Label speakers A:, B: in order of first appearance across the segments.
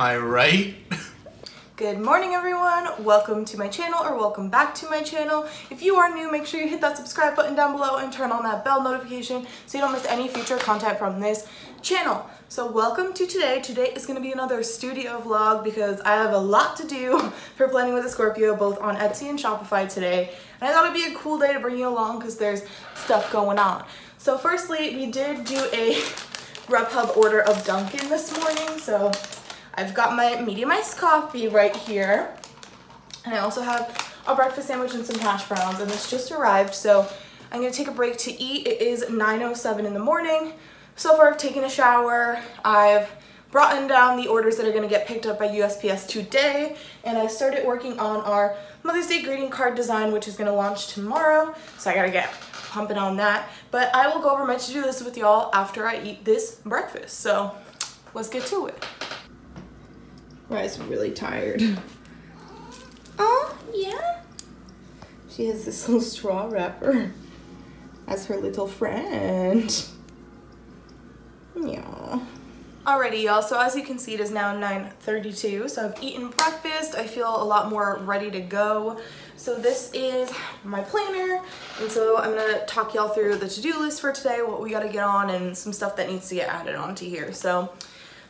A: Am I right?
B: Good morning everyone, welcome to my channel or welcome back to my channel. If you are new, make sure you hit that subscribe button down below and turn on that bell notification so you don't miss any future content from this channel. So welcome to today. Today is going to be another studio vlog because I have a lot to do for planning with a Scorpio both on Etsy and Shopify today. And I thought it'd be a cool day to bring you along because there's stuff going on. So firstly, we did do a Grubhub order of Dunkin' this morning. So I've got my medium iced coffee right here. And I also have a breakfast sandwich and some hash browns and this just arrived. So I'm gonna take a break to eat. It is 9.07 in the morning. So far I've taken a shower. I've brought in down the orders that are gonna get picked up by USPS today. And I started working on our Mother's Day greeting card design, which is gonna launch tomorrow. So I gotta get pumping on that. But I will go over my to-do list with y'all after I eat this breakfast. So let's get to it.
C: Rye's really tired. Oh, yeah? She has this little straw wrapper as her little friend. Yeah.
B: Alrighty y'all, so as you can see it is now 9.32, so I've eaten breakfast, I feel a lot more ready to go. So this is my planner, and so I'm gonna talk y'all through the to-do list for today, what we gotta get on, and some stuff that needs to get added onto here. So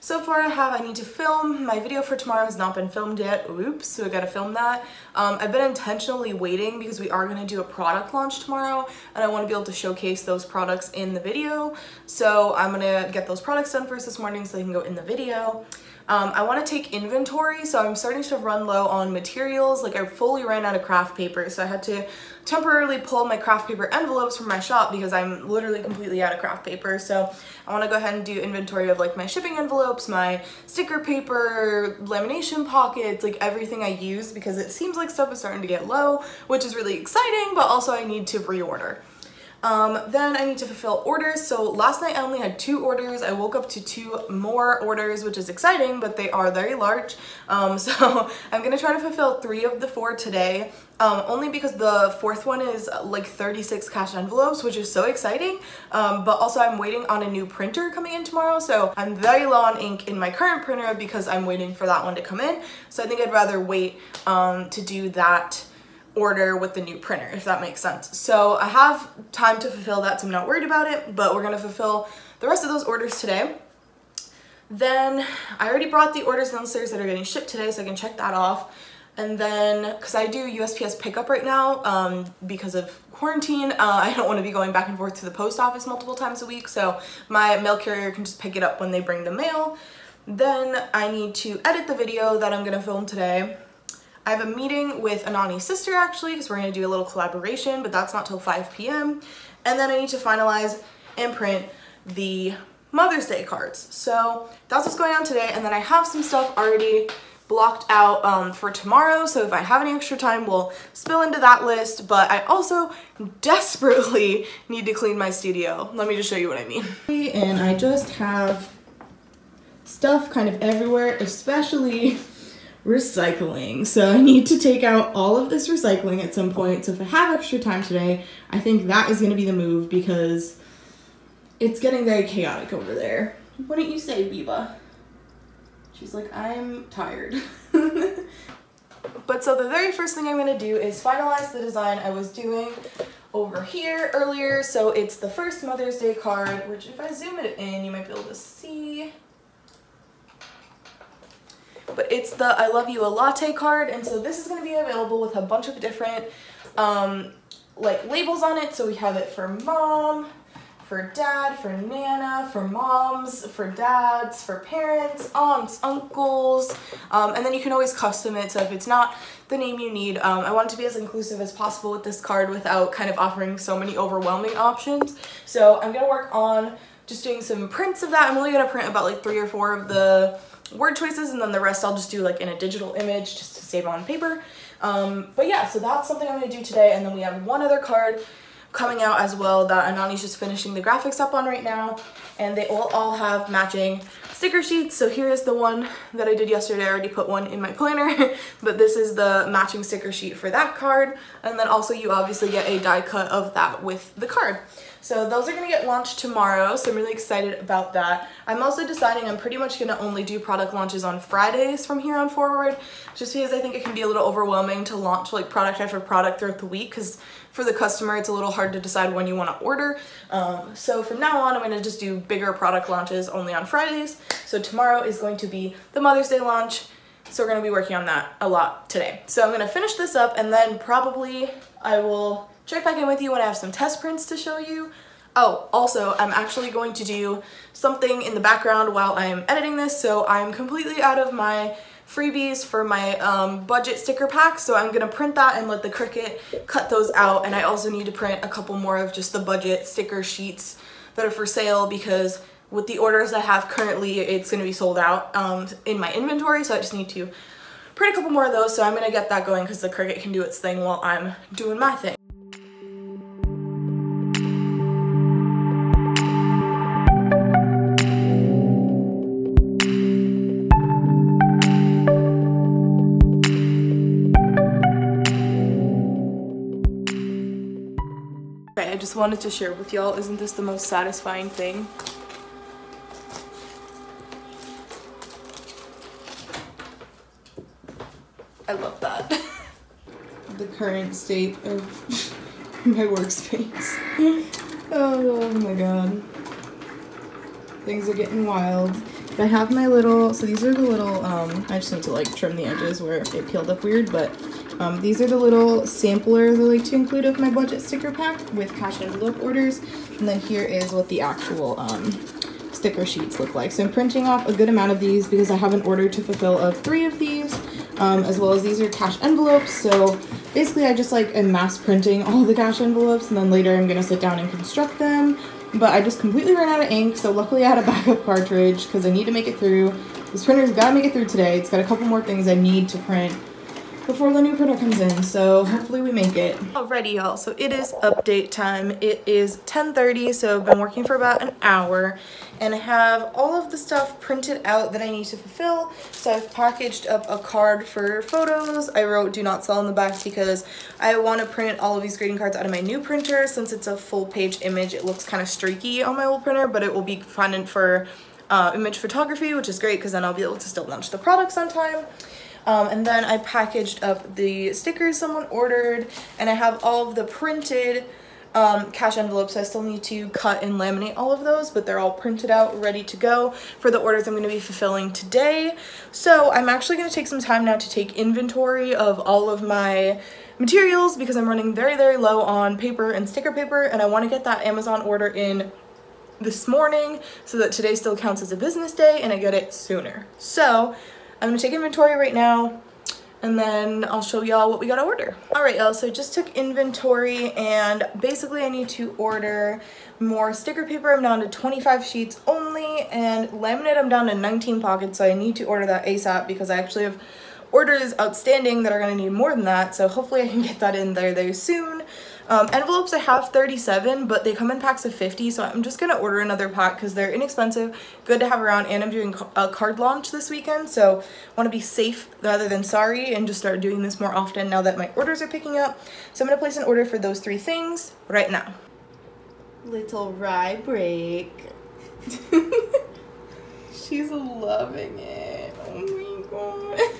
B: so far I have, I need to film. My video for tomorrow has not been filmed yet. Oops, so I gotta film that. Um, I've been intentionally waiting because we are gonna do a product launch tomorrow and I wanna be able to showcase those products in the video. So I'm gonna get those products done first this morning so they can go in the video. Um, I want to take inventory, so I'm starting to run low on materials. Like I fully ran out of craft paper, so I had to temporarily pull my craft paper envelopes from my shop because I'm literally completely out of craft paper. So I want to go ahead and do inventory of like my shipping envelopes, my sticker paper, lamination pockets, like everything I use because it seems like stuff is starting to get low, which is really exciting, but also I need to reorder. Um, then I need to fulfill orders. So last night I only had two orders. I woke up to two more orders, which is exciting, but they are very large. Um, so I'm gonna try to fulfill three of the four today. Um, only because the fourth one is like 36 cash envelopes, which is so exciting. Um, but also I'm waiting on a new printer coming in tomorrow. So I'm very low on ink in my current printer because I'm waiting for that one to come in. So I think I'd rather wait um, to do that order with the new printer, if that makes sense. So I have time to fulfill that, so I'm not worried about it, but we're gonna fulfill the rest of those orders today. Then I already brought the orders downstairs that are getting shipped today, so I can check that off. And then, because I do USPS pickup right now um, because of quarantine, uh, I don't want to be going back and forth to the post office multiple times a week, so my mail carrier can just pick it up when they bring the mail. Then I need to edit the video that I'm going to film today. I have a meeting with Anani's sister actually because we're going to do a little collaboration, but that's not till 5 p.m. And then I need to finalize and print the Mother's Day cards. So that's what's going on today. And then I have some stuff already blocked out um, for tomorrow. So if I have any extra time, we'll spill into that list. But I also desperately need to clean my studio. Let me just show you what I mean.
C: And I just have stuff kind of everywhere, especially recycling. So I need to take out all of this recycling at some point. So if I have extra time today, I think that is going to be the move because it's getting very chaotic over there. What did you say, Biba? She's like, I'm tired.
B: but so the very first thing I'm going to do is finalize the design I was doing over here earlier. So it's the first Mother's Day card, which if I zoom it in, you might be able to see but it's the I love you a latte card and so this is going to be available with a bunch of different um, like labels on it. So we have it for mom for dad for nana for moms for dads for parents aunts uncles um, and then you can always custom it. So if it's not the name you need um, I want to be as inclusive as possible with this card without kind of offering so many overwhelming options. So I'm gonna work on just doing some prints of that. I'm only gonna print about like three or four of the word choices and then the rest I'll just do like in a digital image just to save on paper. Um, but yeah, so that's something I'm to do today. And then we have one other card coming out as well that Anani's just finishing the graphics up on right now. And they all, all have matching sticker sheets. So here is the one that I did yesterday. I already put one in my planner, but this is the matching sticker sheet for that card. And then also you obviously get a die cut of that with the card. So those are gonna get launched tomorrow, so I'm really excited about that. I'm also deciding I'm pretty much gonna only do product launches on Fridays from here on forward, just because I think it can be a little overwhelming to launch like product after product throughout the week, because for the customer it's a little hard to decide when you wanna order. Um, so from now on, I'm gonna just do bigger product launches only on Fridays. So tomorrow is going to be the Mother's Day launch, so we're gonna be working on that a lot today. So I'm gonna finish this up and then probably I will check back in with you when I have some test prints to show you. Oh, also, I'm actually going to do something in the background while I'm editing this, so I'm completely out of my freebies for my um, budget sticker pack, so I'm gonna print that and let the Cricut cut those out, and I also need to print a couple more of just the budget sticker sheets that are for sale because with the orders I have currently, it's gonna be sold out um, in my inventory, so I just need to print a couple more of those, so I'm gonna get that going because the Cricut can do its thing while I'm doing my thing. Just wanted to share with y'all, isn't this the most satisfying thing? I love that.
C: the current state of my workspace. oh, my god. Things are getting wild. I have my little, so these are the little, um, I just need to like trim the edges where it peeled up weird, but um, these are the little samplers I like to include of my budget sticker pack with cash envelope orders. And then here is what the actual um, sticker sheets look like. So I'm printing off a good amount of these because I have an order to fulfill of three of these, um, as well as these are cash envelopes. So basically I just like am mass printing all the cash envelopes and then later I'm gonna sit down and construct them. But I just completely ran out of ink, so luckily I had a backup cartridge because I need to make it through. This printer's gotta make it through today. It's got a couple more things I need to print before the new printer comes in, so hopefully we make it.
B: Alrighty y'all, so it is update time. It is 10.30, so I've been working for about an hour and I have all of the stuff printed out that I need to fulfill. So I've packaged up a card for photos. I wrote do not sell on the back because I want to print all of these greeting cards out of my new printer. Since it's a full page image, it looks kind of streaky on my old printer, but it will be fun for uh, image photography, which is great because then I'll be able to still launch the products on time. Um, and then I packaged up the stickers someone ordered and I have all of the printed um, cash envelopes. I still need to cut and laminate all of those, but they're all printed out, ready to go for the orders I'm going to be fulfilling today. So I'm actually going to take some time now to take inventory of all of my materials because I'm running very, very low on paper and sticker paper and I want to get that Amazon order in this morning so that today still counts as a business day and I get it sooner. So I'm gonna take inventory right now and then I'll show y'all what we gotta order. All right, y'all, so I just took inventory and basically I need to order more sticker paper. I'm down to 25 sheets only and laminate I'm down to 19 pockets, so I need to order that ASAP because I actually have orders outstanding that are gonna need more than that, so hopefully I can get that in there very soon. Um, envelopes, I have 37, but they come in packs of 50, so I'm just going to order another pack because they're inexpensive, good to have around, and I'm doing a card launch this weekend, so I want to be safe rather than sorry and just start doing this more often now that my orders are picking up. So I'm going to place an order for those three things right now.
C: Little Rye break. She's loving it. Oh my god.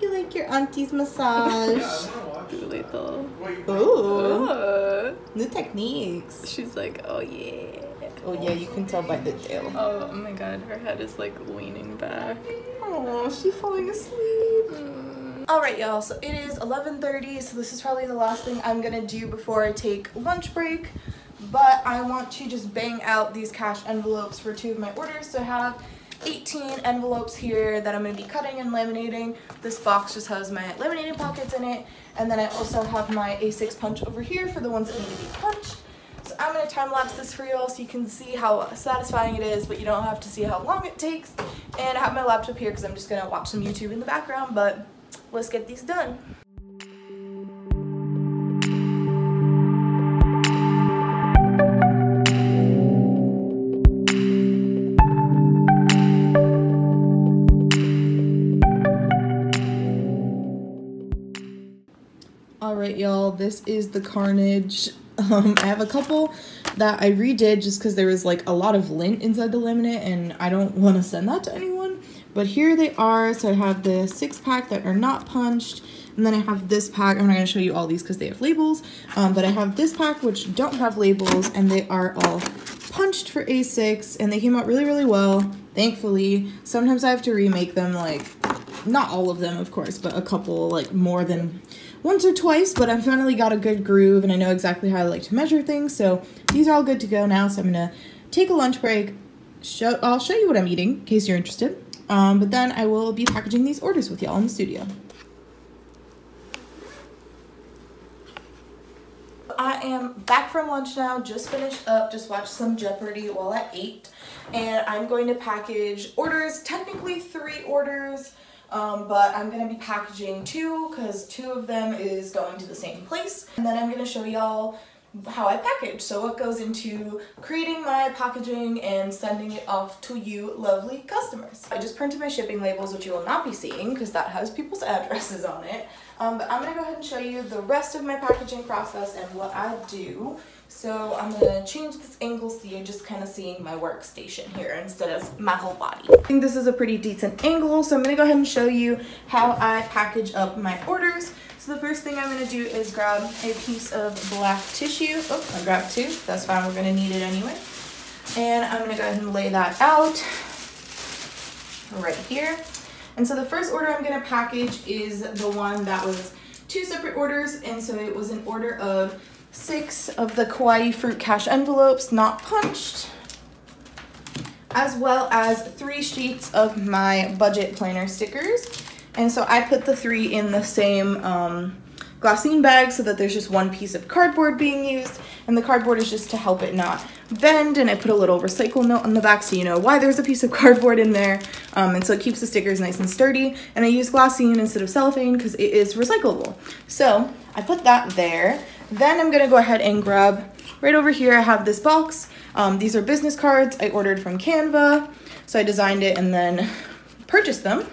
C: You like your auntie's massage?
B: Little.
C: Ooh. New techniques.
B: She's like, oh yeah.
C: Oh yeah, you can tell by the tail.
B: Oh, oh my god, her head is like leaning back.
C: Oh, she's falling asleep. Mm.
B: Alright y'all, so it is 11.30, so this is probably the last thing I'm gonna do before I take lunch break. But I want to just bang out these cash envelopes for two of my orders. So I have 18 envelopes here that I'm going to be cutting and laminating. This box just has my laminating pockets in it. And then I also have my A6 punch over here for the ones that need to be punched. So I'm going to time lapse this for you all so you can see how satisfying it is, but you don't have to see how long it takes. And I have my laptop here because I'm just going to watch some YouTube in the background, but let's get these done.
C: Alright, y'all, this is the carnage
B: Um, I have a couple that I redid just because there was like a lot of lint inside the laminate and I don't want to send that to anyone. But here they are. So I have the six pack that are not punched. And then I have this pack. I'm not going to show you all these because they have labels. Um, but I have this pack which don't have labels and they are all punched for A6 and they came out really, really well. Thankfully. Sometimes I have to remake them like, not all of them of course, but a couple like more than once or twice, but I've finally got a good groove and I know exactly how I like to measure things. So these are all good to go now. So I'm gonna take a lunch break. Show, I'll show you what I'm eating in case you're interested. Um, but then I will be packaging these orders with y'all in the studio. I am back from lunch now, just finished up, just watched some Jeopardy while I ate. And I'm going to package orders, technically three orders. Um, but I'm going to be packaging two because two of them is going to the same place. And then I'm going to show y'all how I package. So what goes into creating my packaging and sending it off to you lovely customers. I just printed my shipping labels, which you will not be seeing because that has people's addresses on it. Um, but I'm to go ahead and show you the rest of my packaging process and what I do. So I'm gonna change this angle so you're just kind of seeing my workstation here instead of my whole body. I think this is a pretty decent angle, so I'm gonna go ahead and show you how I package up my orders. So the first thing I'm gonna do is grab a piece of black tissue. Oh, I grabbed two, that's fine, we're gonna need it anyway. And I'm gonna go ahead and lay that out right here. And so the first order I'm gonna package is the one that was two separate orders, and so it was an order of six of the kawaii fruit cash envelopes not punched as well as three sheets of my budget planner stickers. And so I put the three in the same um, glassine bag so that there's just one piece of cardboard being used and the cardboard is just to help it not bend and I put a little recycle note on the back so you know why there's a piece of cardboard in there. Um, and so it keeps the stickers nice and sturdy and I use glassine instead of cellophane because it is recyclable. So I put that there then I'm gonna go ahead and grab, right over here I have this box. Um, these are business cards I ordered from Canva. So I designed it and then purchased them.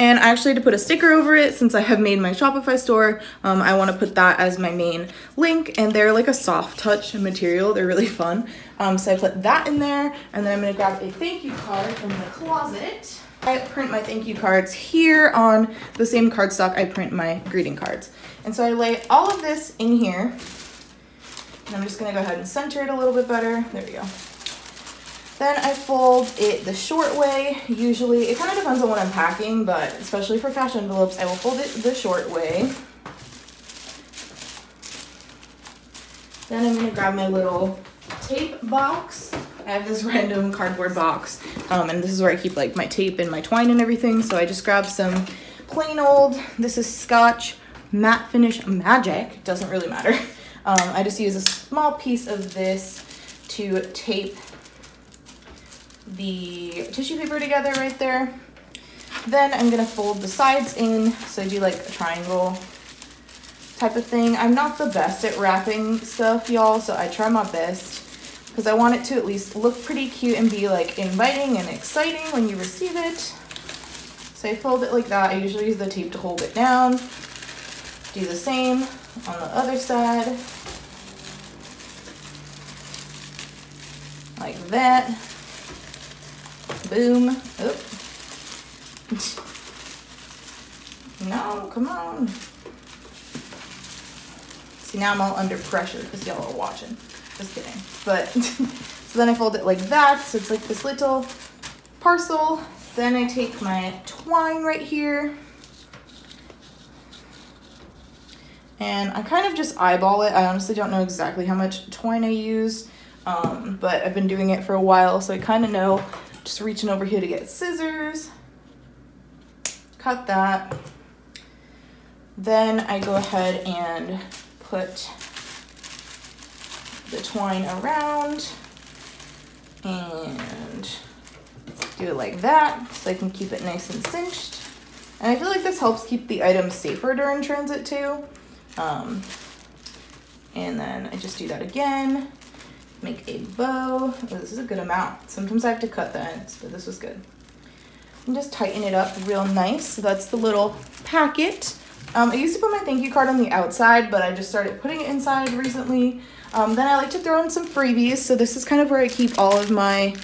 B: And I actually had to put a sticker over it since I have made my Shopify store. Um, I want to put that as my main link and they're like a soft touch material. They're really fun. Um, so I put that in there and then I'm to grab a thank you card from the closet. I print my thank you cards here on the same cardstock I print my greeting cards. And so I lay all of this in here. And I'm just gonna go ahead and center it a little bit better. There we go. Then I fold it the short way. Usually, it kind of depends on what I'm packing, but especially for cash envelopes, I will fold it the short way. Then I'm gonna grab my little tape box. I have this random cardboard box, um, and this is where I keep like my tape and my twine and everything. So I just grab some plain old, this is Scotch matte finish magic, doesn't really matter. Um, I just use a small piece of this to tape the tissue paper together right there. Then I'm gonna fold the sides in, so I do like a triangle type of thing. I'm not the best at wrapping stuff, y'all, so I try my best because I want it to at least look pretty cute and be like inviting and exciting when you receive it. So I fold it like that. I usually use the tape to hold it down. Do the same on the other side. Like that. Boom. Oop. no, come on. See, now I'm all under pressure because y'all are watching. Just kidding. But, so then I fold it like that. So it's like this little parcel. Then I take my twine right here and I kind of just eyeball it. I honestly don't know exactly how much twine I use, um, but I've been doing it for a while, so I kind of know. Just reaching over here to get scissors, cut that. Then I go ahead and put the twine around and do it like that so I can keep it nice and cinched. And I feel like this helps keep the items safer during transit too. Um, and then I just do that again, make a bow. Oh, this is a good amount. Sometimes I have to cut the ends, but this was good. And just tighten it up real nice. So that's the little packet. Um, I used to put my thank you card on the outside, but I just started putting it inside recently. Um, then I like to throw in some freebies. So this is kind of where I keep all of my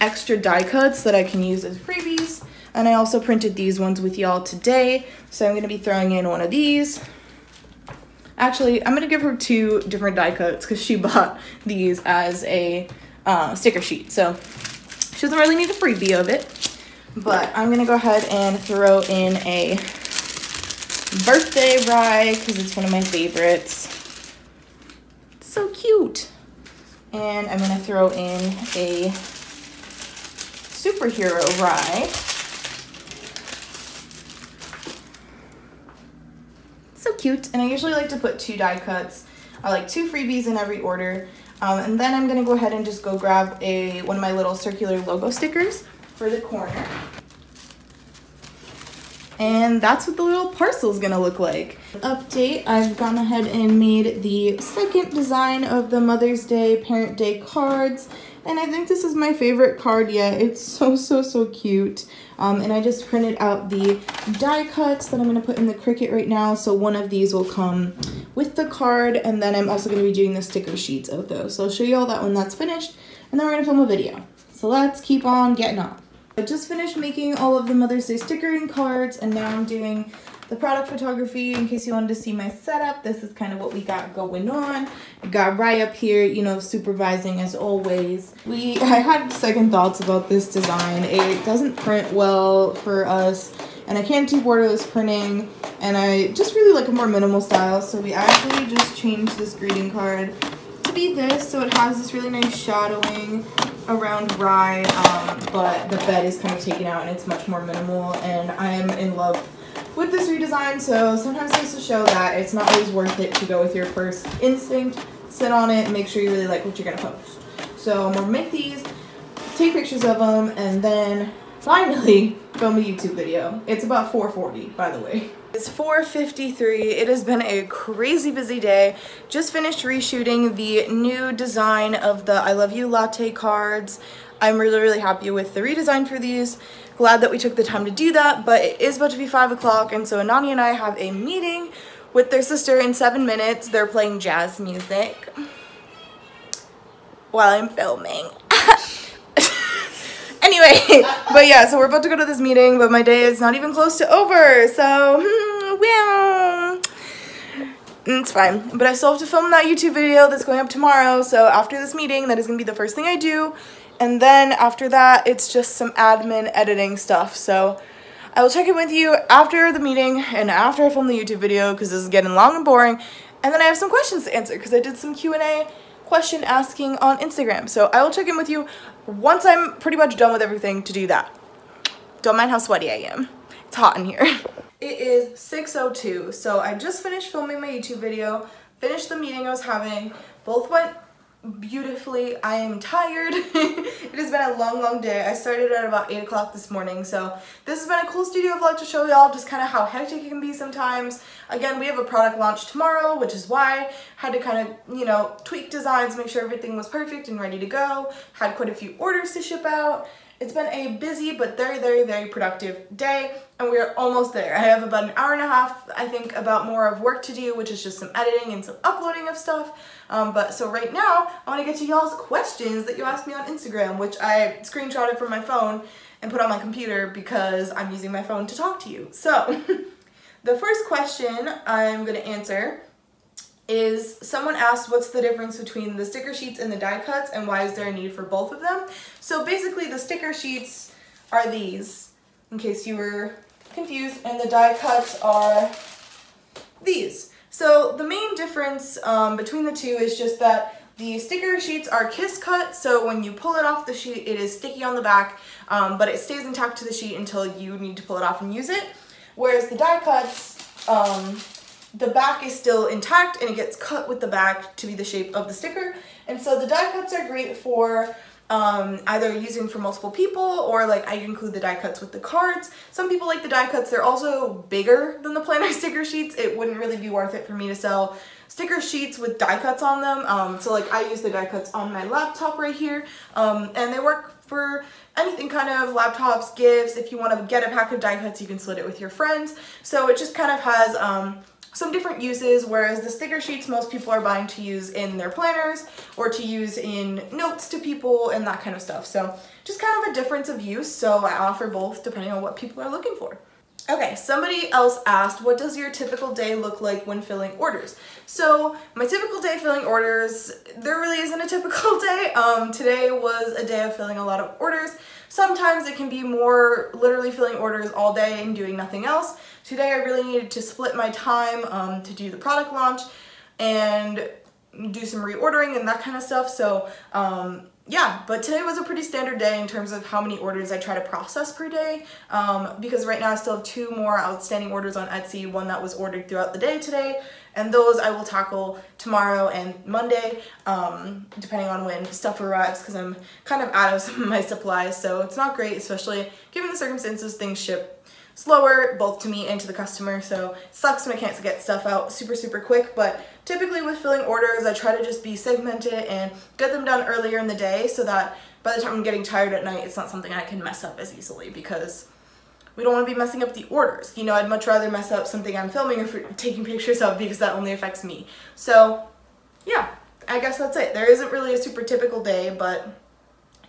B: extra die cuts that I can use as freebies. And I also printed these ones with y'all today. So I'm going to be throwing in one of these. Actually, I'm going to give her two different die cuts because she bought these as a uh, sticker sheet. So she doesn't really need a freebie of it. But I'm going to go ahead and throw in a birthday Rye because it's one of my favorites. So cute. And I'm going to throw in a superhero Rye. So cute. And I usually like to put two die cuts. I like two freebies in every order. Um, and then I'm to go ahead and just go grab a one of my little circular logo stickers for the corner. And that's what the little parcel is gonna look like. Update, I've gone ahead and made the second design of the Mother's Day, Parent Day cards. And I think this is my favorite card yet. It's so, so, so cute. Um, and I just printed out the die cuts that I'm gonna put in the Cricut right now. So one of these will come with the card. And then I'm also gonna be doing the sticker sheets of those. So I'll show you all that when that's finished. And then we're gonna film a video. So let's keep on getting on. I just finished making all of the Mother's Day stickering cards and now I'm doing the product photography in case you wanted to see my setup. This is kind of what we got going on. Got Rye up here, you know, supervising as always. We I had second thoughts about this design. It doesn't print well for us and I can't do borderless printing and I just really like a more minimal style so we actually just changed this greeting card to be this so it has this really nice shadowing around Rye, um, but the bed is kind of taken out and it's much more minimal. And I am in love with this redesign, so sometimes it's to show that it's not always worth it to go with your first instinct. Sit on it, make sure you really like what you're gonna post. So I'm gonna make these, take pictures of them, and then finally film a YouTube video. It's about 4:40, by the way. It's 4.53. It has been a crazy busy day. Just finished reshooting the new design of the I Love You latte cards. I'm really, really happy with the redesign for these. Glad that we took the time to do that, but it is about to be 5 o'clock, and so Anani and I have a meeting with their sister in 7 minutes. They're playing jazz music while I'm filming. anyway, but yeah, so we're about to go to this meeting, but my day is not even close to over, so, hmm, well, Mm, it's fine. But I still have to film that YouTube video that's going up tomorrow, so after this meeting, that is going to be the first thing I do, and then after that, it's just some admin editing stuff, so I will check in with you after the meeting and after I film the YouTube video, because this is getting long and boring, and then I have some questions to answer, because I did some Q&A question asking on Instagram. So I will check in with you once I'm pretty much done with everything to do that. Don't mind how sweaty I am. It's hot in here. It is 6.02, so I just finished filming my YouTube video, finished the meeting I was having, both went beautifully. I am tired. it has been a long, long day. I started at about 8 o'clock this morning, so this has been a cool studio vlog to show y'all just kind of how hectic it can be sometimes. Again, we have a product launch tomorrow, which is why I had to kind of, you know, tweak designs, make sure everything was perfect and ready to go. Had quite a few orders to ship out. It's been a busy but very, very, very productive day and we're almost there. I have about an hour and a half, I think, about more of work to do, which is just some editing and some uploading of stuff. Um, but so right now, I want to get to y'all's questions that you asked me on Instagram, which I screenshotted from my phone and put on my computer because I'm using my phone to talk to you. So the first question I'm going to answer is someone asked what's the difference between the sticker sheets and the die cuts and why is there a need for both of them. So basically the sticker sheets are these in case you were confused and the die cuts are these. So the main difference um, between the two is just that the sticker sheets are kiss cut, so when you pull it off the sheet, it is sticky on the back, um, but it stays intact to the sheet until you need to pull it off and use it. Whereas the die cuts, um, the back is still intact and it gets cut with the back to be the shape of the sticker. And so the die cuts are great for um, either using for multiple people or like I include the die cuts with the cards. Some people like the die cuts. They're also bigger than the planner sticker sheets. It wouldn't really be worth it for me to sell sticker sheets with die cuts on them. Um, so like I use the die cuts on my laptop right here um, and they work for anything kind of laptops, gifts. If you want to get a pack of die cuts, you can split it with your friends. So it just kind of has um, some different uses, whereas the sticker sheets most people are buying to use in their planners or to use in notes to people and that kind of stuff. So just kind of a difference of use. So I offer both depending on what people are looking for. Okay, somebody else asked, what does your typical day look like when filling orders? So my typical day filling orders, there really isn't a typical day. Um, today was a day of filling a lot of orders. Sometimes it can be more literally filling orders all day and doing nothing else. Today I really needed to split my time um, to do the product launch and do some reordering and that kind of stuff. So um, yeah, but today was a pretty standard day in terms of how many orders I try to process per day um, because right now I still have two more outstanding orders on Etsy, one that was ordered throughout the day today, and those I will tackle tomorrow and Monday, um, depending on when stuff arrives because I'm kind of out of some of my supplies, so it's not great, especially given the circumstances things ship slower both to me and to the customer so sucks when I can't get stuff out super super quick but typically with filling orders I try to just be segmented and get them done earlier in the day so that by the time I'm getting tired at night it's not something I can mess up as easily because we don't want to be messing up the orders. You know, I'd much rather mess up something I'm filming or taking pictures of because that only affects me. So, yeah, I guess that's it. There isn't really a super typical day, but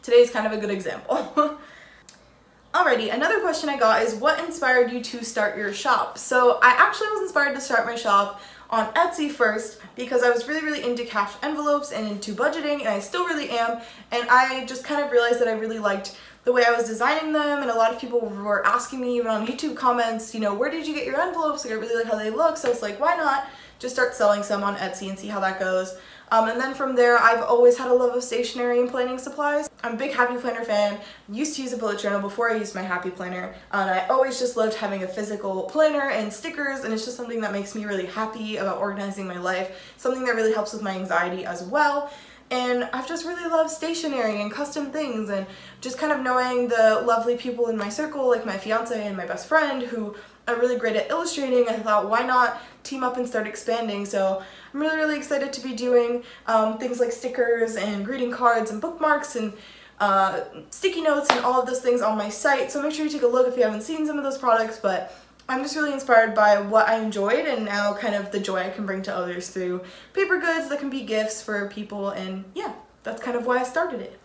B: today's kind of a good example. Alrighty, another question I got is what inspired you to start your shop? So I actually was inspired to start my shop on Etsy first because I was really, really into cash envelopes and into budgeting and I still really am. And I just kind of realized that I really liked the way I was designing them and a lot of people were asking me even on YouTube comments, you know, where did you get your envelopes? Like I really like how they look. So it's like, why not just start selling some on Etsy and see how that goes. Um, and then from there, I've always had a love of stationery and planning supplies. I'm a big Happy Planner fan. Used to use a bullet journal before I used my Happy Planner. And I always just loved having a physical planner and stickers and it's just something that makes me really happy about organizing my life. Something that really helps with my anxiety as well and I've just really loved stationery and custom things and just kind of knowing the lovely people in my circle like my fiance and my best friend who are really great at illustrating. I thought why not team up and start expanding? So I'm really really excited to be doing um, things like stickers and greeting cards and bookmarks and uh, sticky notes and all of those things on my site. So make sure you take a look if you haven't seen some of those products but I'm just really inspired by what I enjoyed and now kind of the joy I can bring to others through paper goods that can be gifts for people and yeah, that's kind of why I started it.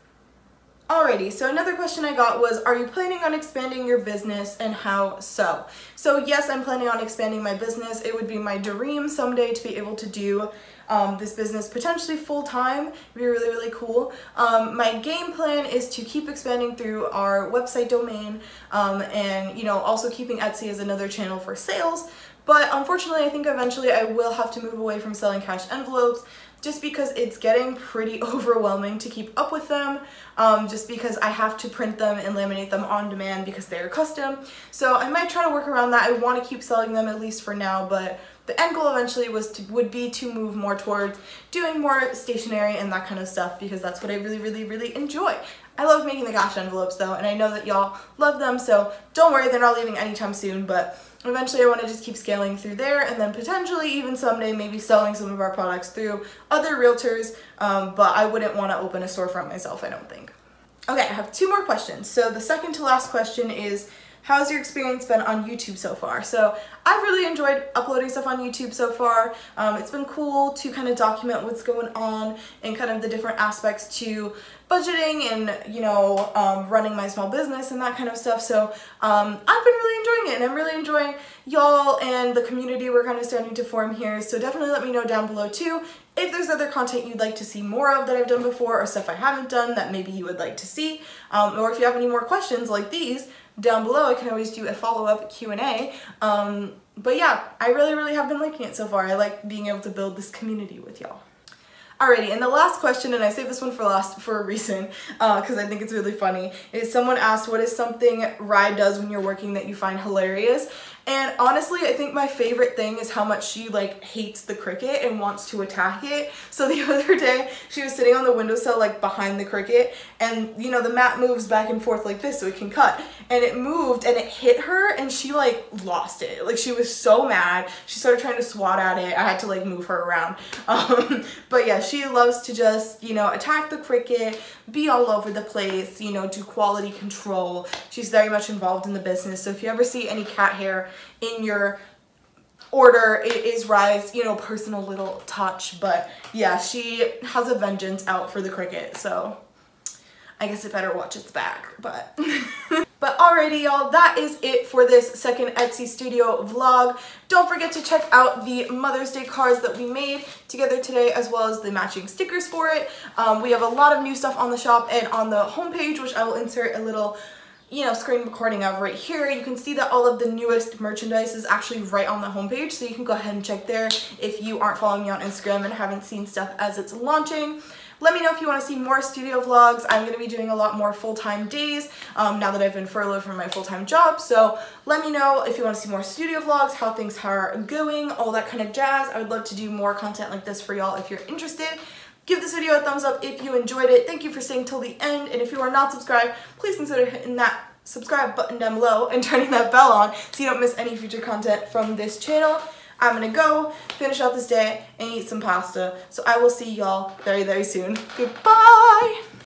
B: Alrighty, so another question I got was, are you planning on expanding your business and how so? So yes, I'm planning on expanding my business. It would be my dream someday to be able to do um, this business potentially full time. It'd be really, really cool. Um, my game plan is to keep expanding through our website domain um, and, you know, also keeping Etsy as another channel for sales. But unfortunately, I think eventually I will have to move away from selling cash envelopes just because it's getting pretty overwhelming to keep up with them um, just because I have to print them and laminate them on demand because they're custom. So I might try to work around that. I want to keep selling them at least for now, but the end goal eventually was to would be to move more towards doing more stationery and that kind of stuff because that's what I really, really, really enjoy. I love making the cash envelopes though, and I know that y'all love them, so don't worry, they're not leaving anytime soon, but eventually I want to just keep scaling through there and then potentially even someday maybe selling some of our products through other realtors, um, but I wouldn't want to open a storefront myself, I don't think. Okay, I have two more questions. So the second to last question is, how's your experience been on YouTube so far? So I've really enjoyed uploading stuff on YouTube so far. Um, it's been cool to kind of document what's going on and kind of the different aspects to budgeting and, you know, um, running my small business and that kind of stuff. So um, I've been really enjoying it and I'm really enjoying y'all and the community we're kind of starting to form here. So definitely let me know down below too if there's other content you'd like to see more of that I've done before or stuff I haven't done that maybe you would like to see. Um, or if you have any more questions like these, down below I can always do a follow-up Q&A. Um, but yeah, I really, really have been liking it so far. I like being able to build this community with y'all. Alrighty, and the last question, and I saved this one for last for a reason, because uh, I think it's really funny, is someone asked what is something Rye does when you're working that you find hilarious? And honestly, I think my favorite thing is how much she like hates the Cricut and wants to attack it. So the other day, she was sitting on the windowsill like behind the Cricut and you know the mat moves back and forth like this so it can cut. And it moved and it hit her and she like lost it. Like she was so mad. She started trying to swat at it. I had to like move her around. Um, but yeah, she loves to just, you know, attack the Cricut, be all over the place, you know, do quality control. She's very much involved in the business. So if you ever see any cat hair in your order it is Rye's, you know, personal little touch. But yeah, she has a vengeance out for the Cricut, so I guess it better watch its back. But but alrighty y'all, that is it for this second Etsy studio vlog. Don't forget to check out the Mother's Day cards that we made together today as well as the matching stickers for it. Um, we have a lot of new stuff on the shop and on the homepage which I will insert a little you know, screen recording of right here. You can see that all of the newest merchandise is actually right on the homepage, so you can go ahead and check there if you aren't following me on Instagram and haven't seen stuff as it's launching. Let me know if you want to see more studio vlogs. I'm going to be doing a lot more full-time days um, now that I've been furloughed from my full-time job. So let me know if you want to see more studio vlogs, how things are going, all that kind of jazz. I would love to do more content like this for y'all if you're interested. Give this video a thumbs up if you enjoyed it. Thank you for staying till the end. And if you are not subscribed, please consider hitting that subscribe button down below and turning that bell on so you don't miss any future content from this channel. I'm gonna go finish out this day and eat some pasta. So I will see y'all very, very soon. Goodbye!